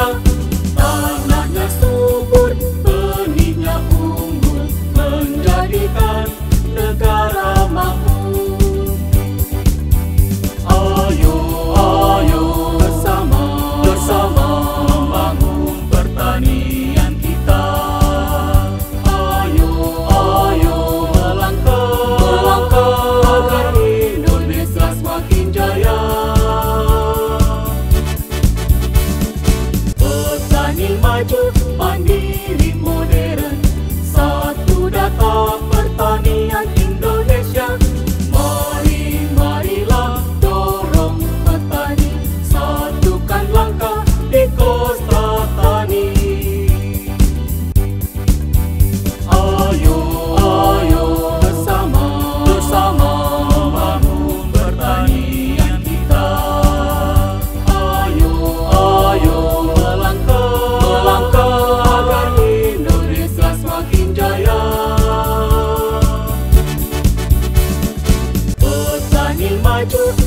mantap Tanahnya subur, benihnya unggul Menjadikan negara makmur. mai trước pandiri You.